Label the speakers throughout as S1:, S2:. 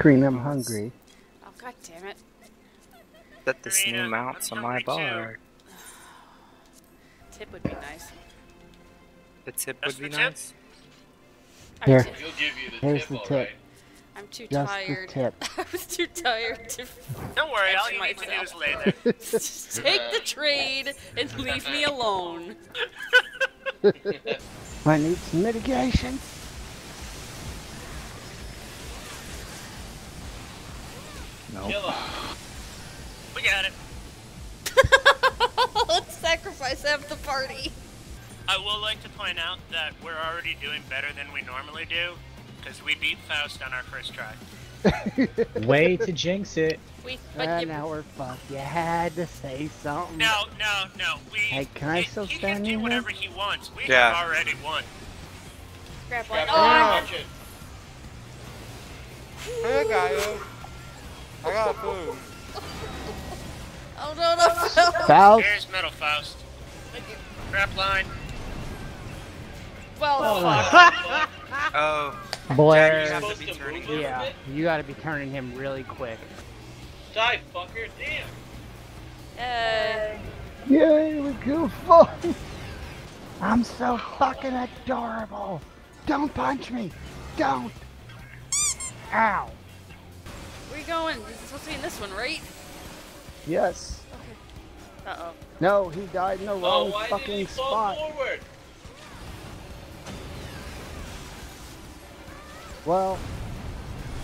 S1: Green, I'm hungry.
S2: Oh god damn it.
S3: Set this
S4: Karina,
S3: new mounts
S4: I'm
S3: on my bar.
S2: Tip would be nice.
S3: The tip
S4: That's
S3: would be
S4: the tip?
S3: nice.
S1: Here.
S5: He'll give you the
S1: Here's
S5: tip,
S1: the tip.
S5: right.
S2: I'm too
S1: Just the
S2: tired.
S1: tip.
S2: I was too tired to
S4: Don't worry, all
S2: Answer
S4: you need to do is lay there.
S2: just take the trade and leave me alone.
S1: I need some mitigation.
S5: Kill him.
S4: We got it.
S2: Let's sacrifice half the party.
S4: I will like to point out that we're already doing better than we normally do, because we beat Faust on our first try.
S6: Way to jinx it.
S2: We, but
S1: Ah,
S2: you,
S1: now we're fucked. You had to say something.
S4: No, no, no. We.
S1: Hey, can I
S4: he,
S1: still
S4: he
S1: stand
S4: can do
S1: here?
S4: whatever he wants. We
S3: Yeah.
S4: have already won.
S2: grab
S5: Grab
S2: one.
S5: it,
S2: Oh,
S5: watch it.
S7: Hey, guys. I got food.
S2: oh no, no, no.
S1: Faust.
S4: Here's Metal Faust. Trap line.
S2: Well,
S3: Oh,
S1: Blair.
S3: Jack, you have to
S5: Supposed
S3: be
S5: to
S3: turning.
S5: move?
S1: Yeah, you gotta be turning him really quick.
S5: Die, fucker. Damn.
S2: uh,
S1: Yay, we goofball. I'm so fucking adorable. Don't punch me. Don't. Ow.
S2: Where you going? This is supposed to be in this one, right?
S1: Yes.
S2: Uh oh.
S1: No, he died in the
S5: Oh,
S1: wrong
S5: why did
S1: fucking
S5: he fall
S1: spot.
S5: forward?
S1: Well.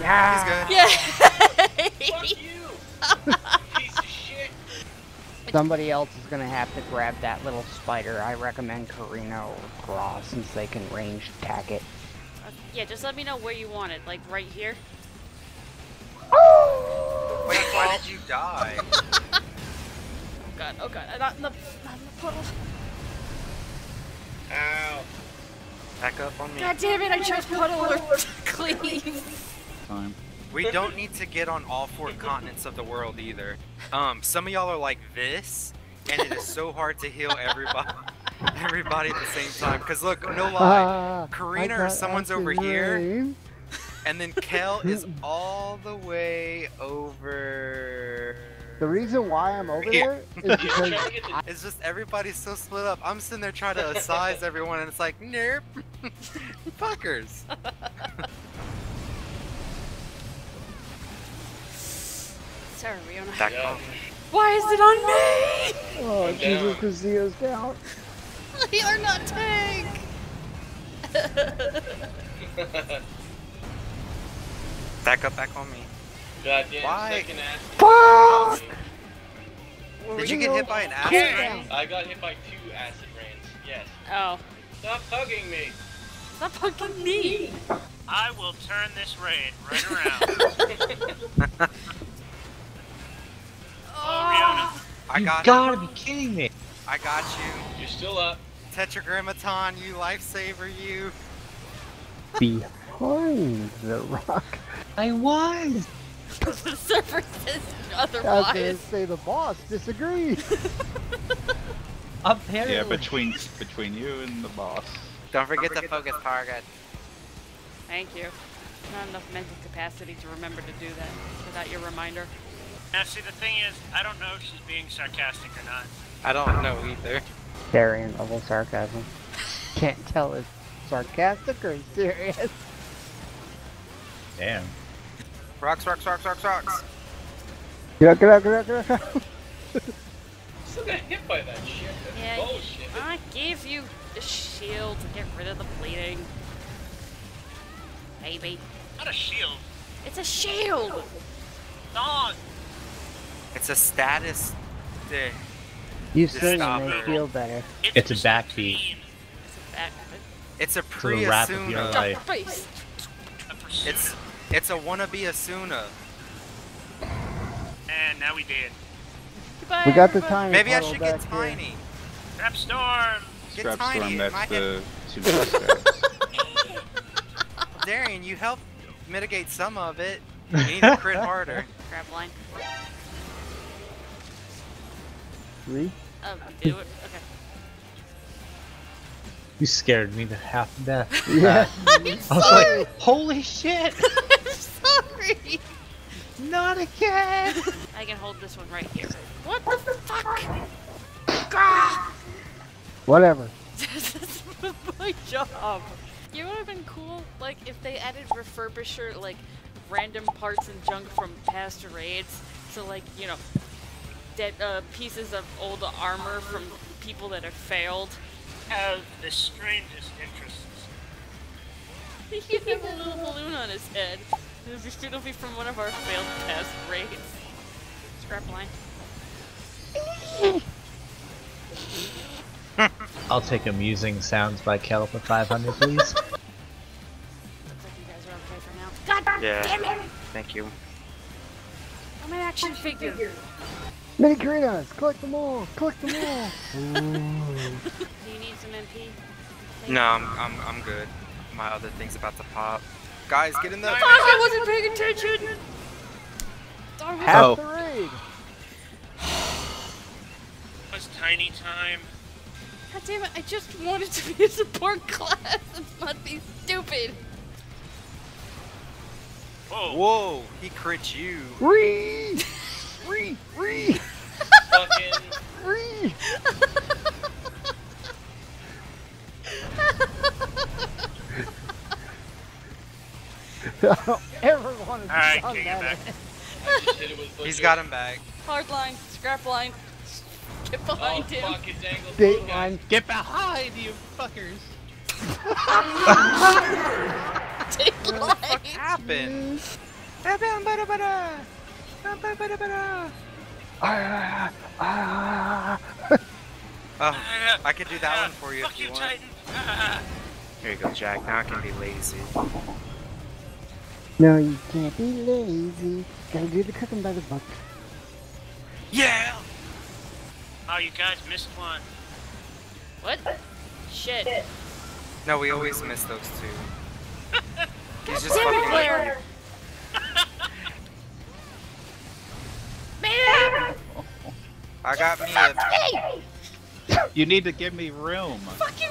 S1: Yeah.
S3: He's good.
S2: Yeah.
S5: Fuck you. Piece of shit.
S1: Somebody else is gonna have to grab that little spider. I recommend Karina or Graw since they can range attack it.
S2: Uh, yeah, just let me know where you want it. Like right here.
S3: Wait, why did you die?
S2: Oh god. Oh god. Not in the, not in the puddle.
S5: Ow.
S3: Back up on me.
S2: God damn it! I chose puddle or clean.
S8: Time.
S3: We don't need to get on all four continents of the world either. Um, some of y'all are like this, and it is so hard to heal everybody, everybody at the same time. Cause look, no lie,
S1: Ah,
S3: Karina or someone's over here.
S1: rain.
S3: And then Kel is all the way over.
S1: The reason why I'm over
S3: Here.
S1: there is because
S5: trying to get the
S3: It's just everybody's so split up. I'm sitting there trying to size everyone, and it's like, nope, fuckers.
S2: Sorry, Riona.
S3: Back
S5: Yeah.
S3: off.
S2: Why is it on me?
S1: oh
S5: I'm
S1: Jesus,
S5: down.
S1: Castillo's down.
S2: We are not tank.
S3: Back up, back on me.
S5: Goddamn
S3: Why?
S5: second ass.
S1: Fuck!
S3: Did you get hit by an acid rain?
S5: I got hit by two acid rains. Yes.
S2: Oh,
S5: Stop hugging me.
S2: stop hugging me.
S4: I will turn this raid right around. oh, Riona.
S3: I
S6: you
S3: got
S6: gotta be kidding me.
S3: I got you.
S5: You're still up.
S3: Tetragrammaton, you lifesaver, you.
S1: Behind the rock.
S6: I was.
S2: the server says
S1: I was gonna
S2: otherwise.
S1: say the boss disagreed.
S6: Apparently.
S8: Yeah, between between you and the boss.
S3: Don't forget to focus target.
S2: Thank you. Not enough mental capacity to remember to do that without your reminder.
S4: Now, see, the thing is, I don't know if she's being sarcastic or not.
S3: I don't know either.
S1: Darian level sarcasm. Can't tell if sarcastic or serious.
S6: Damn.
S3: Rocks, rocks, rocks, rocks, rocks.
S1: Get up, get up, get up, get up.
S5: Still got hit by that shit. That's
S2: Yeah,
S5: bullshit.
S2: I gave you the shield to get rid of the bleeding. Baby.
S4: Not a shield.
S2: It's a shield!
S4: Dog.
S3: It's a status thing.
S1: You
S3: Just
S1: sing
S3: stop
S1: and they
S3: it.
S1: feel better.
S6: It's a
S4: Mr.
S6: backbeat.
S2: It's a back.
S3: It's a
S6: To the rap of your
S3: pre-Asuna.
S6: life.
S2: Face.
S4: A pursuit.
S3: It's it's a wannabe Asuna.
S4: And now we did.
S2: Goodbye,
S1: We got the
S2: everybody.
S1: tiny
S3: Maybe I should
S1: back
S3: get
S1: here.
S3: tiny.
S4: Trap storm.
S3: Get
S8: Strap
S3: tiny.
S8: storm,
S3: It
S8: that's
S3: might
S8: the super stairs.
S3: Darian, you helped mitigate some of it. You need to crit harder.
S2: Grab line.
S1: Three.
S2: Oh, do it. Okay.
S6: You scared me to half death.
S1: Yeah.
S6: I was like, holy shit!
S2: I'm sorry. Sorry.
S6: Not again!
S2: I can hold this one right here. What the fuck?
S1: Whatever.
S2: this is my job. You know what would have been cool? Like if they added refurbisher, like random parts and junk from past raids. So like you know, dead uh, pieces of old armor from people that have failed.
S4: Have the strangest interests.
S2: He can have a little balloon on his head. It'll be, it'll be from one of our failed test raids. Scrap line.
S6: I'll take amusing sounds by Caliper 500, please.
S2: Looks like you guys are okay for now. God
S3: Yeah.
S2: damn it!
S3: Thank you.
S2: I'm an action figure.
S1: Mini Karinas, collect them all, collect them all.
S2: Do you need some MP?
S3: No, I'm, I'm, I'm good. My other thing's about to pop. Guys, get in the.
S2: Fuck, I wasn't paying attention! I was-
S1: Half
S6: Oh.
S1: the raid.
S4: It was tiny time.
S2: God damn it, I just wanted to be a support class. Let's not be stupid.
S4: Whoa.
S3: Whoa, he crit you.
S1: Ree! Ree! Ree!
S5: Fucking.
S1: Ree! Everyone has
S4: Alright,
S1: done
S4: take it
S1: that.
S4: back.
S5: I just hit it with
S3: got him back.
S2: Hard line, scrap line. Get
S5: Oh,
S2: behind him.
S5: fuck, it's.
S1: Date line.
S6: Get behind, you fuckers!
S2: Take line.
S3: Happened.
S1: Ah, ah.
S3: Oh, I could do that one for you
S4: Fuck
S3: if you
S4: you,
S3: want.
S4: Titan. Ah.
S3: Here you go, Jack. Now I can be lazy.
S1: No, you can't be lazy. Gotta do the cooking by the book.
S3: Yeah.
S4: Oh, you guys missed one.
S2: What? Shit.
S3: No, we always miss those two. He's just
S2: Damn
S3: fucking
S2: Blair. Man!
S3: you. I got me a.
S8: You need to give me room.
S2: Fuck you,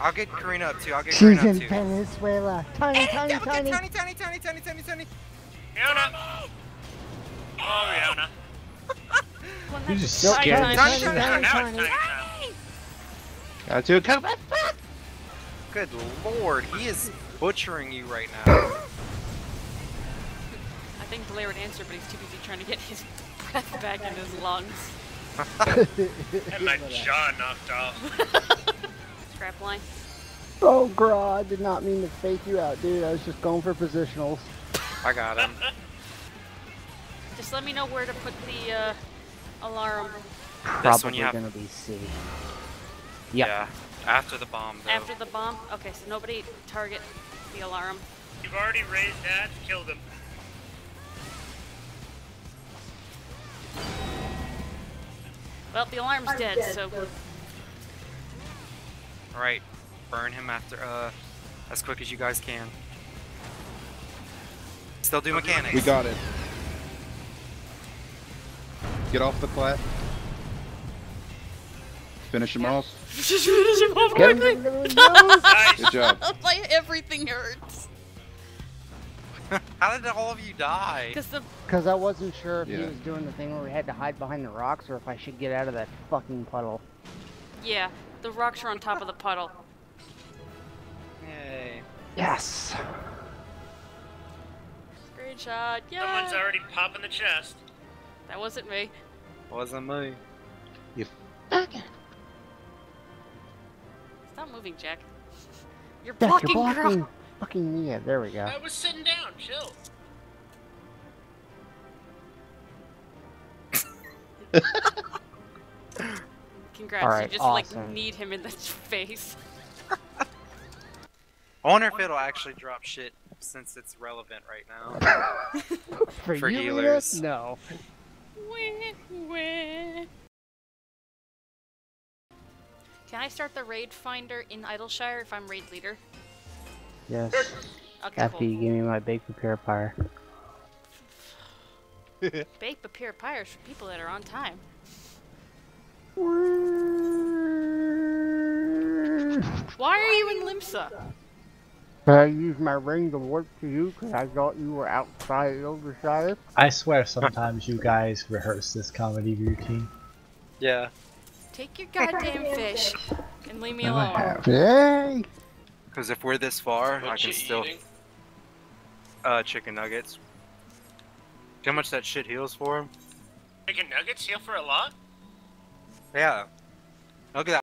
S3: I'll get Karina up too. I'll get
S1: She's
S3: Karina up
S1: in
S3: too.
S1: Venezuela. Tiny, tiny,
S3: Double
S1: oh,
S3: tiny. tiny, tiny, tiny, tiny, tiny, tiny.
S4: Rihanna. Oh, Rihanna.
S2: One
S6: You
S2: that's
S6: just
S2: tiny,
S6: scared
S2: tiny,
S6: the
S2: tiny,
S6: shit
S2: tiny.
S6: out
S4: now
S1: tiny.
S4: it's tiny time.
S6: Got to come back.
S3: Good lord, he is butchering you right now.
S2: I think Blair would answer, but he's too busy trying to get his breath back in his lungs.
S4: And my jaw knocked off.
S2: Scrap line.
S1: Oh, God, I did not mean to fake you out, dude. I was just going for positionals.
S3: I got him.
S2: Just let me know where to put the uh, alarm
S3: This one you have.
S1: gonna be C. Yep.
S3: Yeah. After the bomb though.
S2: after the bomb. Okay, so nobody target the alarm.
S4: You've already raised that, killed him.
S2: Well, the alarm's dead, so
S3: Alright. Burn him after uh as quick as you guys can. Still do mechanics.
S9: We got it. Get off the plat. Finish him off.
S2: just finish him off quickly.
S4: Nice.
S9: Good job.
S2: like everything hurts.
S3: How did all of you die?
S2: Cause
S1: I wasn't sure if he was doing the thing where we had to hide behind the rocks or if I should get out of that fucking puddle.
S2: yeah, the rocks are on top of the puddle.
S3: Yay.
S1: Yes!
S2: Screenshot. Yeah.
S4: Someone's already popping the chest.
S2: That wasn't me.
S3: Wasn't me. You fucking.
S2: Stop moving, Jack. You're
S1: Jack,
S2: blocking,
S1: you're blocking,
S2: girl.
S1: blocking me. Yeah, there we go.
S4: I was sitting down, chill.
S2: Congrats.
S1: Alright,
S2: you just like need him in the face.
S3: I wonder if it'll actually drop shit since it's relevant right now.
S1: For,
S3: For
S1: you, Lena?
S3: healers.
S1: No.
S2: Wah, wah. Can I start the raid finder in Idyllshire if I'm raid leader?
S1: Yes.
S2: Okay,
S1: After
S2: cool.
S1: you give me my big prepare pyre.
S2: Bake prepare pyres for people that are on time. Why are you in Limsa?
S1: I used my ring to warp to you because I thought you were outside Overshire.
S6: I swear sometimes you guys rehearse this comedy routine.
S3: Yeah.
S2: Take your goddamn fish and leave me
S6: No, I
S2: alone.
S6: have.
S1: Yay!
S3: Because if we're this far, I can still
S5: eating?
S3: uh chicken nuggets. Do how much that shit heals for?
S4: Chicken nuggets heal for a lot?
S3: Yeah. Look at that.